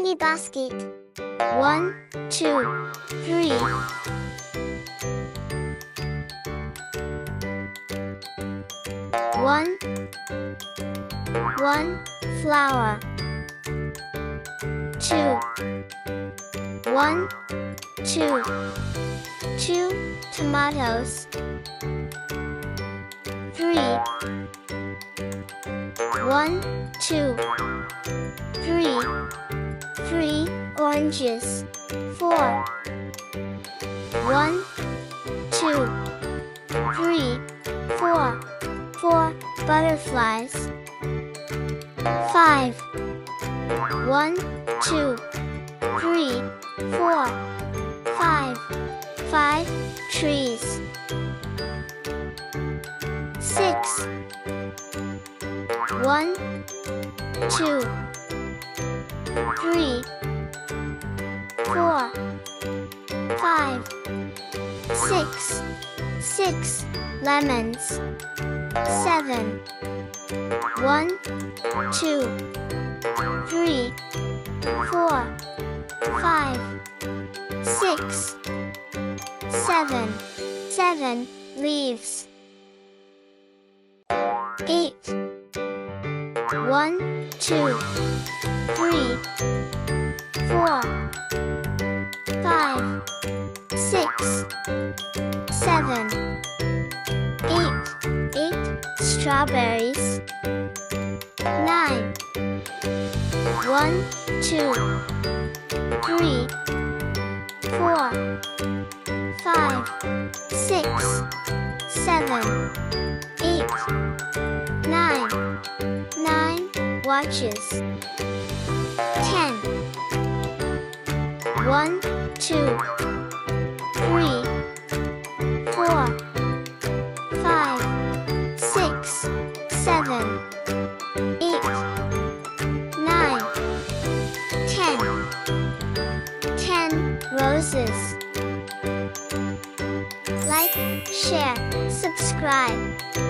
mini basket. One, two, three. One, one flower. Two, one, two, two tomatoes. Three, one, two, three, three oranges. four. One, two, three, four, four butterflies. Five. One, two, three, four, five, five trees. Six, one, two, three, four, five, six, six lemons. Seven, one, two, three, four, five, six, seven, seven leaves. Eight, one, two, three, four, five, six, seven, eight, eight strawberries. Nine, one, two, three, four, five, watches. Ten, one, two, three, four, five, six, seven, eight, nine, ten. Ten roses. Like, share, subscribe.